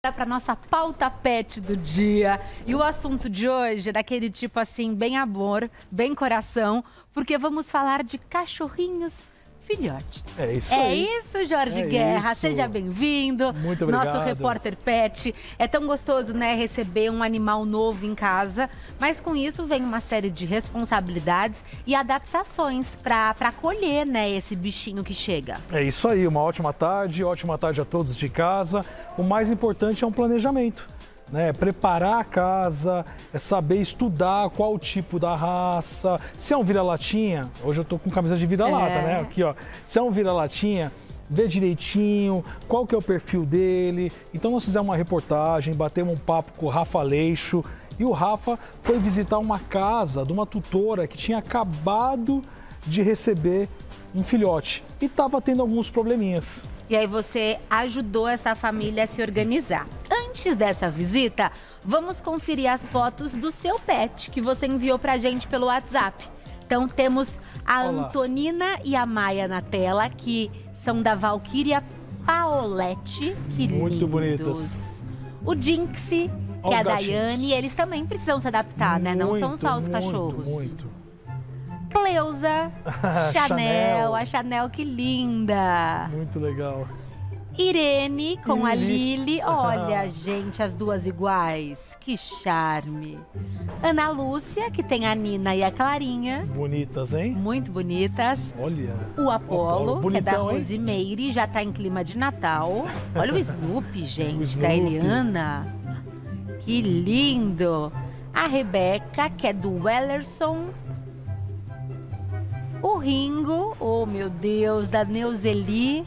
para nossa pauta pet do dia. E o assunto de hoje é daquele tipo assim, bem amor, bem coração, porque vamos falar de cachorrinhos filhotes. É isso É aí. isso, Jorge É Guerra. isso. Seja bem-vindo. Muito obrigado. Nosso repórter pet. É tão gostoso, né, receber um animal novo em casa, mas com isso vem uma série de responsabilidades e adaptações para acolher, né, esse bichinho que chega. É isso aí, uma ótima tarde, ótima tarde a todos de casa. O mais importante é um planejamento. Né, preparar a casa, é saber estudar qual o tipo da raça. Se é um vira-latinha, hoje eu tô com camisa de vira-lata, É. né? Aqui, ó. Se é um vira-latinha, vê direitinho qual que é o perfil dele. Então nós fizemos uma reportagem, batemos um papo com o Rafa Leixo e o Rafa foi visitar uma casa de uma tutora que tinha acabado de receber um filhote e estava tendo alguns probleminhas. E aí você ajudou essa família a se organizar. Antes dessa visita, vamos conferir as fotos do seu pet que você enviou pra gente pelo WhatsApp. Então temos a Olá. Antonina e a Maia na tela, que são da Valkyria Paolette. Que Muito lindos. bonitas. O Jinxie, que Olha é a. Daiane, eles também precisam se adaptar, né? Não são Muito, só os muito, cachorros. Muito. Cleusa, Chanel, Chanel. a Chanel que linda. Muito legal. Irene com a Lili. Olha, gente, as duas iguais. Que charme. Ana Lúcia, que tem a Nina e a Clarinha. Bonitas, hein? Muito bonitas. Olha. O Apolo, Apolo, que é da? Rosimeire, já tá em clima de Natal. Olha o Snoopy, gente, O da Snoopy. Eliana. Que lindo. A Rebeca, que é do Wellerson. O Ringo, oh meu Deus, da Neuzeli.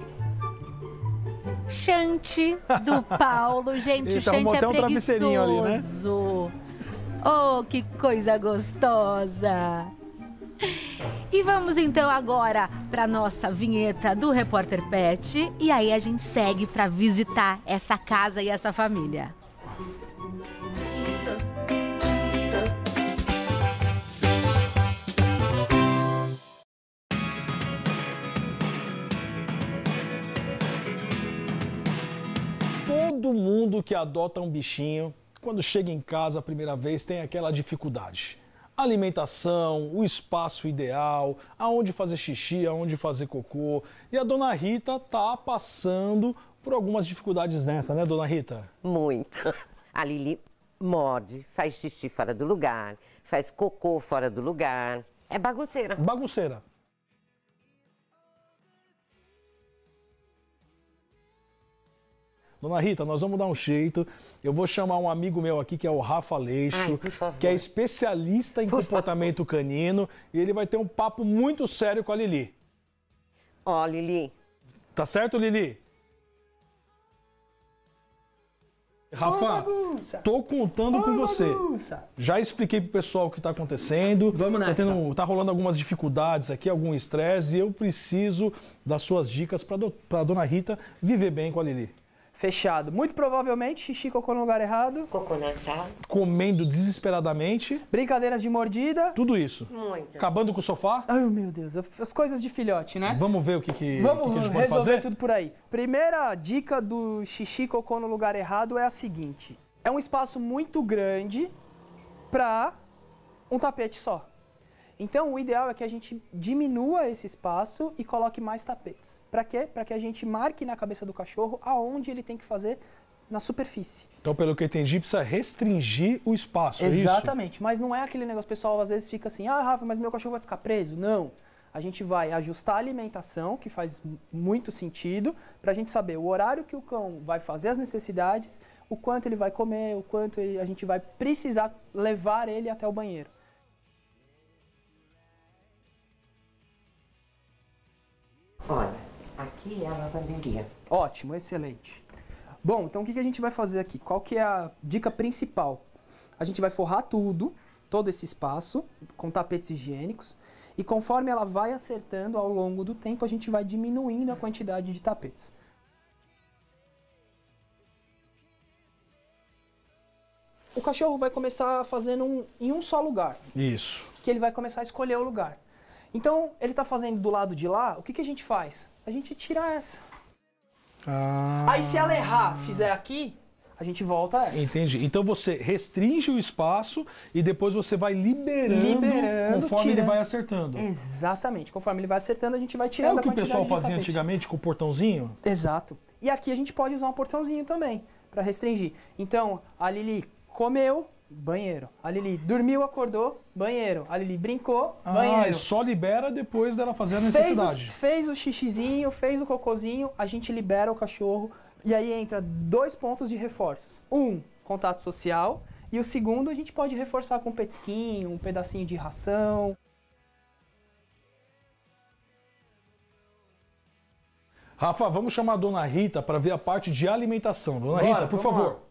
Chante, do Paulo. Gente, o Chante é um travesseirinho ali, né? preguiçoso. Oh, que coisa gostosa. E vamos então agora para nossa vinheta do Repórter Pet e aí a gente segue para visitar essa casa e essa família. Mundo que adota um bichinho, quando chega em casa a primeira vez, tem aquela dificuldade. Alimentação, o espaço ideal, aonde fazer xixi, aonde fazer cocô. E a dona Rita tá passando por algumas dificuldades nessa, né, dona Rita? Muito. A Lili morde, faz xixi fora do lugar, faz cocô fora do lugar. É bagunceira. Bagunceira. Dona Rita, nós vamos dar um jeito. Eu vou chamar um amigo meu aqui, que é o Rafa Leixo, Ai, favor. que é especialista em Por comportamento canino, e ele vai ter um papo muito sério com a Lili. Ó, Lili, Tá certo, Lili? Rafa, tô contando com você. Já expliquei pro pessoal o que tá acontecendo. Vamos Tá, nessa. tendo, tá rolando algumas dificuldades aqui, algum estresse, e eu preciso das suas dicas pra dona Rita viver bem com a Lili. Fechado. Muito provavelmente xixi e cocô no lugar errado. cocô na sala. Comendo desesperadamente, Brincadeiras de mordida. tudo isso. Muito. Acabando com o sofá. Ai, meu Deus, as coisas de filhote, né? Vamos ver o que, que, Vamos o que a gente pode resolver fazer? tudo por aí. Primeira dica do xixi e cocô no lugar errado é a seguinte: é um espaço muito grande para um tapete só. Então, o ideal é que a gente diminua esse espaço e coloque mais tapetes. Para quê? Para que a gente marque na cabeça do cachorro aonde ele tem que fazer na superfície. Então, pelo que eu entendi, precisa restringir o espaço, é isso? Exatamente, mas não é aquele negócio, pessoal às vezes fica assim, ah, Rafa, mas meu cachorro vai ficar preso. Não. A gente vai ajustar a alimentação, que faz muito sentido, para a gente saber o horário que o cão vai fazer as necessidades, o quanto ele vai comer, o quanto ele- a gente vai precisar levar ele até o banheiro. Aqui é a lavanderia. Ótimo, excelente. Bom, então o que que a gente vai fazer aqui? Qual que é a dica principal? A gente vai forrar tudo, todo esse espaço, com tapetes higiênicos, e conforme ela vai acertando ao longo do tempo, a gente vai diminuindo a quantidade de tapetes. O cachorro vai começar fazendo um, em um só lugar, Isso. que ele vai começar a escolher o lugar. Então, ele está fazendo do lado de lá, o que, que a gente faz? A gente tira essa. Ah, Aí se ela errar, fizer aqui, a gente volta a essa. Entendi. Então você restringe o espaço e depois você vai liberando, Liberando, conforme ele tirando. vai acertando. Exatamente. Conforme ele vai acertando, a gente vai É tirando o que o pessoal fazia tapete. antigamente com o portãozinho? Exato. E aqui a gente pode usar um portãozinho também, para restringir. Então, a Lili comeu, banheiro. A Lili dormiu, acordou, banheiro. A Lili brincou, Ah, banheiro. e só libera depois dela fazer a Fez o, necessidade. fez o xixizinho, fez o cocôzinho, a gente libera o cachorro. E aí entra dois pontos de reforços. Um, contato social. E o segundo, a gente pode reforçar com um petisquinho, um pedacinho de ração. Rafa, vamos chamar a dona Rita para ver a parte de alimentação. Dona Bora, Rita, por favor. lá.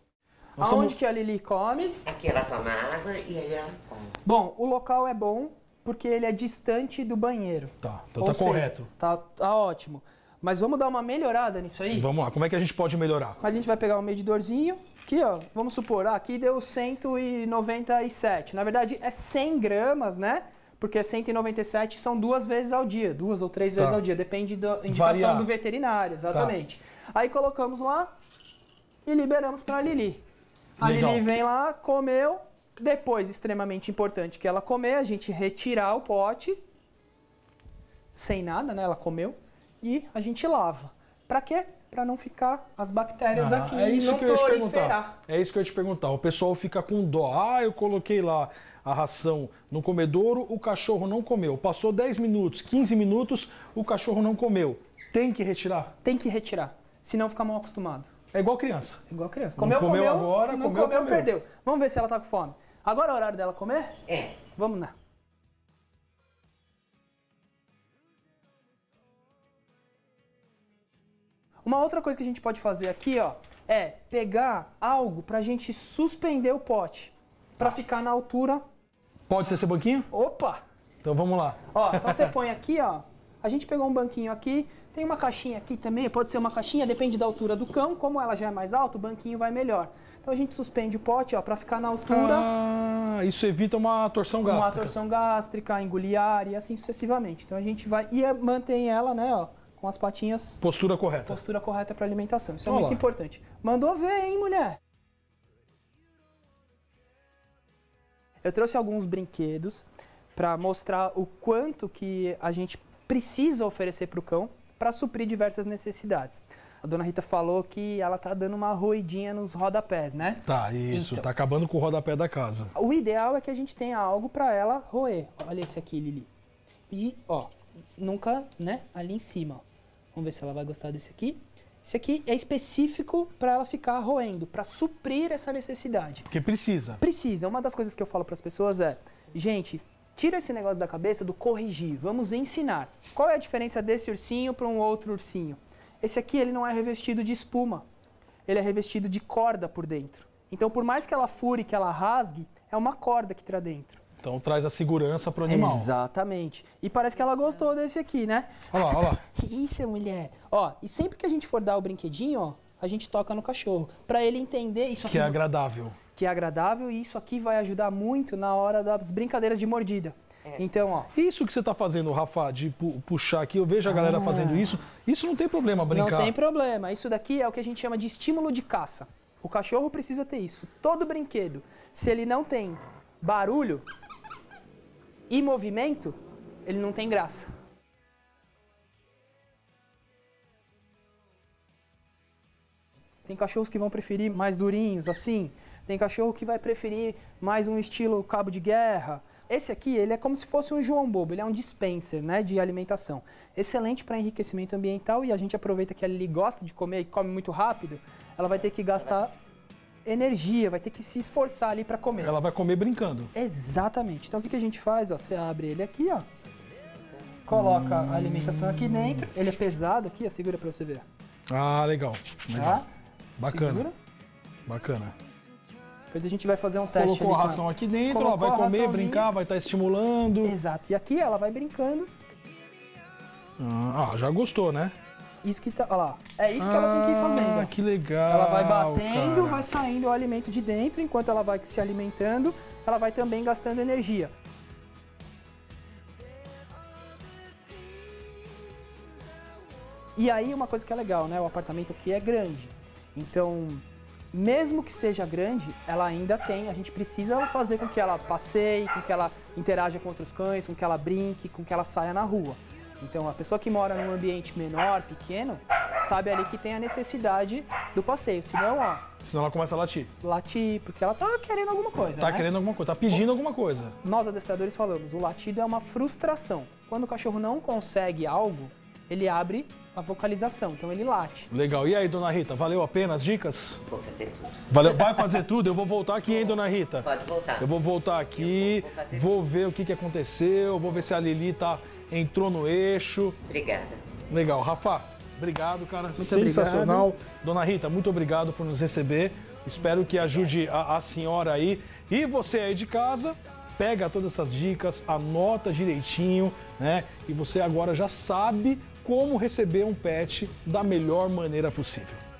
Nós Aonde que a Lili come? Aqui ela toma água e aí ela come. Bom, o local é bom porque ele é distante do banheiro. Tá, então Ou tá seja, correto. Tá, tá ótimo. Mas vamos dar uma melhorada nisso aí? Vamos lá, como é que a gente pode melhorar? Mas a gente vai pegar um medidorzinho. Aqui, ó, vamos supor, ah, aqui deu 197. Na verdade, é 100 gramas, né? Porque 197 são duas vezes ao dia, duas ou três vezes Tá. ao dia, depende da indicação Variar. do veterinário, exatamente. Aí colocamos lá e liberamos para a Lili. A Legal. Lili vem lá, comeu. Depois, extremamente importante que ela comer, a gente retirar o pote sem nada, né? Ela comeu e a gente lava. Pra quê? Pra não ficar as bactérias Ah, aqui é isso que eu ia te perguntar. É isso que eu ia te perguntar. O pessoal fica com dó. Ah, eu coloquei lá a ração no comedouro, o cachorro não comeu. Passou 10 minutos, 15 minutos, o cachorro não comeu. Tem que retirar. Tem que retirar, senão fica mal acostumado. É igual criança. Igual a criança. Não Comeu, comeu comeu, agora, não comeu, comeu, comeu. perdeu. Vamos ver se ela tá com fome. Agora é o horário dela comer? É. Vamos lá. Uma outra coisa que a gente pode fazer aqui, ó, é pegar algo pra gente suspender o pote. Pra ficar na altura. Pode ser esse banquinho? Opa! Então vamos lá. Ó, então você põe aqui, ó. A gente pegou um banquinho aqui, tem uma caixinha aqui também, pode ser uma caixinha, depende da altura do cão. Como ela já é mais alta, o banquinho vai melhor. Então a gente suspende o pote, ó, pra ficar na altura, Ah, isso evita uma torção uma gástrica. torção gástrica, engolir ar e assim sucessivamente. Então a gente vai e mantém ela, né, ó, com as patinhas Postura correta. postura correta para alimentação. Isso é muito importante. Mandou ver, hein, mulher? Eu trouxe alguns brinquedos para mostrar o quanto que a gente precisa oferecer para o cão para suprir diversas necessidades. A dona Rita falou que ela tá dando uma roidinha nos rodapés, né? Tá, isso. Então. Tá acabando com o rodapé da casa. O ideal é que a gente tenha algo para ela roer. Olha esse aqui, Lili. E, ó, nunca, né, ali em cima. ó. Vamos ver se ela vai gostar desse aqui. Esse aqui é específico para ela ficar roendo, para suprir essa necessidade. Porque precisa. Precisa. Uma das coisas que eu falo para as pessoas é, gente, tira esse negócio da cabeça do corrigir. Vamos ensinar. Qual é a diferença desse ursinho para um outro ursinho? Esse aqui ele não é revestido de espuma. Ele é revestido de corda por dentro. Então, por mais que ela fure, que ela rasgue, é uma corda que está dentro. Então traz a segurança pro animal. Exatamente. E parece que ela gostou desse aqui, né? Olha lá, olha lá. Isso, mulher. Ó, e sempre que a gente for dar o brinquedinho, ó, a gente toca no cachorro. Pra ele entender isso aqui Que é agradável. Que é agradável e isso aqui vai ajudar muito na hora das brincadeiras de mordida. Então, ó, Isso que você tá fazendo, Rafa, de pu- puxar aqui, eu vejo a galera fazendo isso. Isso não tem problema brincar. não tem problema. Isso daqui é o que a gente chama de estímulo de caça. O cachorro precisa ter isso. Todo brinquedo, se ele não tem barulho e movimento, ele não tem graça. Tem cachorros que vão preferir mais durinhos, assim. Tem cachorro que vai preferir mais um estilo cabo de guerra. Esse aqui, ele é como se fosse um João Bobo, ele é um dispenser, né, de alimentação. Excelente para enriquecimento ambiental e a gente aproveita que ele gosta de comer e come muito rápido, ela vai ter que gastar energia, vai ter que se esforçar ali para comer. Ela vai comer brincando. Exatamente. Então o que, que a gente faz? Ó, você abre ele aqui, ó. Coloca a alimentação aqui dentro. Ele é pesado aqui, ó, segura para você ver. Ah, legal. legal. Tá? Bacana. Segura. Bacana. Depois a gente vai fazer um teste Colocou a ração aqui dentro, ela vai comer, brincar, vai estar estimulando. Exato. E aqui ela vai brincando. Ah, já gostou, né? Isso que tá. Olha lá. É isso que ela tem que ir fazendo. Ah, que legal. Ela vai batendo, cara. vai saindo o alimento de dentro, enquanto ela vai se alimentando, ela vai também gastando energia. E aí uma coisa que é legal, né? O apartamento aqui é grande. Então, mesmo que seja grande, ela ainda tem, a gente precisa fazer com que ela passeie, com que ela interaja com outros cães, com que ela brinque, com que ela saia na rua. Então, a pessoa que mora num ambiente menor, pequeno, sabe ali que tem a necessidade do passeio. Senão, ó, Senão ela começa a latir. latir, porque ela tá querendo alguma coisa, Tá né? querendo alguma coisa, tá pedindo alguma coisa. Nós, adestradores, falamos, o latido é uma frustração. Quando o cachorro não consegue algo, ele abre a vocalização, então ele late. Legal. E aí, dona Rita, valeu a pena as dicas? Vou fazer tudo. Valeu. Vai fazer tudo? Eu vou voltar aqui, hein, dona Rita? Pode voltar. Eu vou voltar aqui, vou fazer vou ver o que, que aconteceu, vou ver se a Lili tá, entrou no eixo. Obrigada. Legal. Rafa, obrigado, cara. Sensacional. Dona Rita, muito obrigado por nos receber. Espero que ajude a, a senhora aí. E você aí de casa, pega todas essas dicas, anota direitinho, né? E você agora já sabe como receber um pet da melhor maneira possível.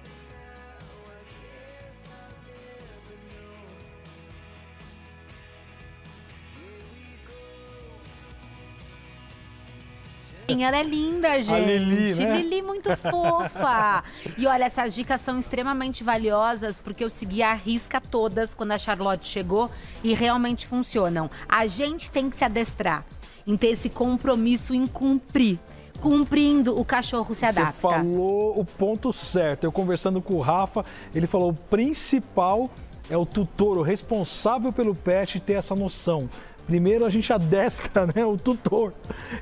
Ela é linda, gente. Lili, né? Lili muito fofa. e olha, essas dicas são extremamente valiosas porque eu segui a risca todas quando a Charlotte chegou e realmente funcionam. A gente tem que se adestrar em ter esse compromisso em cumprir. Cumprindo, o cachorro se adapta. Você falou o ponto certo. Eu conversando com o Rafa, ele falou: o principal é o tutor, o responsável pelo pet ter essa noção. Primeiro a gente adestra né, o tutor,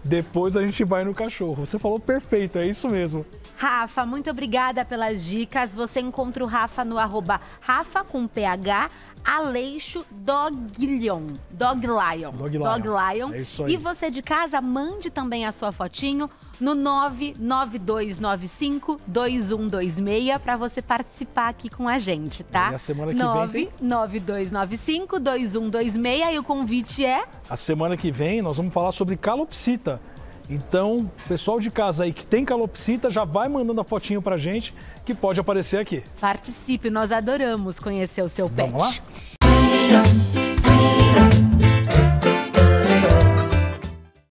depois a gente vai no cachorro. Você falou perfeito, é isso mesmo. Rafa, muito obrigada pelas dicas. Você encontra o Rafa no arroba Rafa com PH Aleixo Doglion. Doglion. Dog Lion. É isso aí. E você de casa, mande também a sua fotinho no 992952126 para você participar aqui com a gente, tá? E a semana que vem tem- 992952126 e o convite é A semana que vem nós vamos falar sobre calopsita. Então, pessoal de casa aí que tem calopsita, já vai mandando a fotinho pra gente que pode aparecer aqui. participe. Nós adoramos conhecer o seu pet. Vamos lá?